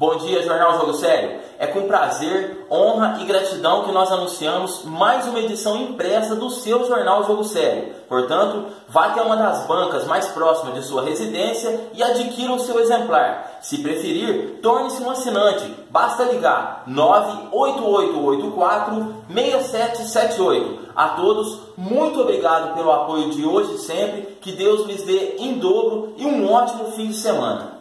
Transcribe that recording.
Bom dia, Jornal Jogo Sério. É com prazer, honra e gratidão que nós anunciamos mais uma edição impressa do seu Jornal Jogo Sério. Portanto, vá até uma das bancas mais próximas de sua residência e adquira o seu exemplar. Se preferir, torne-se um assinante. Basta ligar 98884-6778. A todos, muito obrigado pelo apoio de hoje e sempre. Que Deus lhes dê em dobro e um ótimo fim de semana.